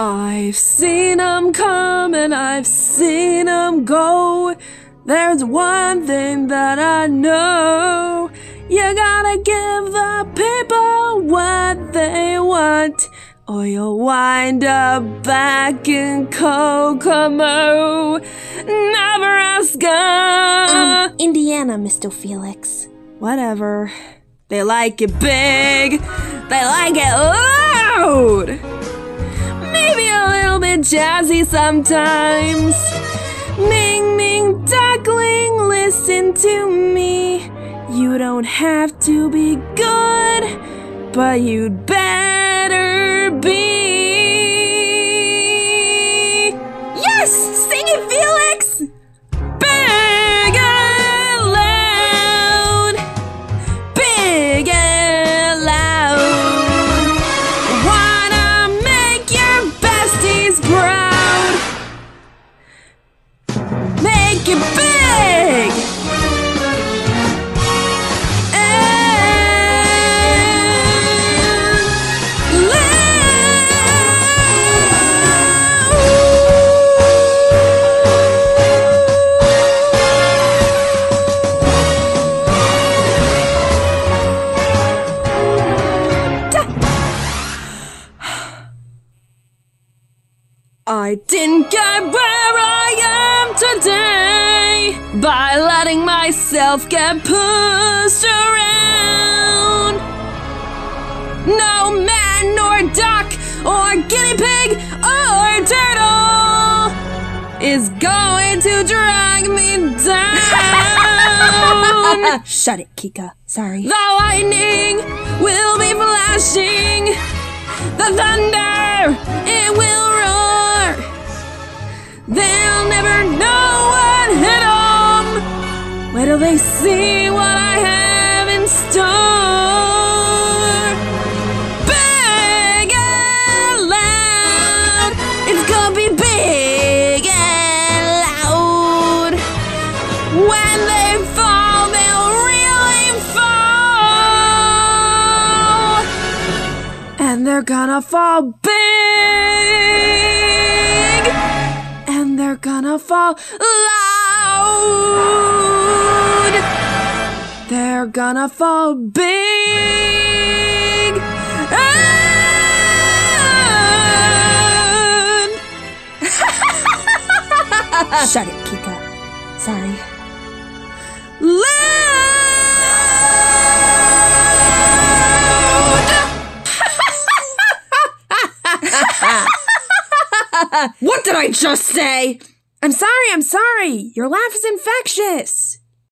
I've seen 'em come and I've seen 'em go. There's one thing that I know. You gotta give the people what they want, or you'll wind up back in Kokomo. Nebraska. Um, Indiana, Mr. Felix. Whatever. They like it big. They like it loud. Bit jazzy sometimes. Ming Ming Duckling, listen to me. You don't have to be good, but you'd better be. I didn't get where I am today by letting myself get pushed around. No man nor duck or guinea pig or turtle is going to drag me down. Shut it, Kika. Sorry. The lightning will be flashing. The thunder, it will till they see what I have in store. Big and loud. It's gonna be big and loud. When they fall, they'll really fall. And they're gonna fall big. And they're gonna fall loud. Gonna fall big. And Shut it, Kika. Sorry. Loud! What did I just say? I'm sorry, I'm sorry. Your laugh is infectious.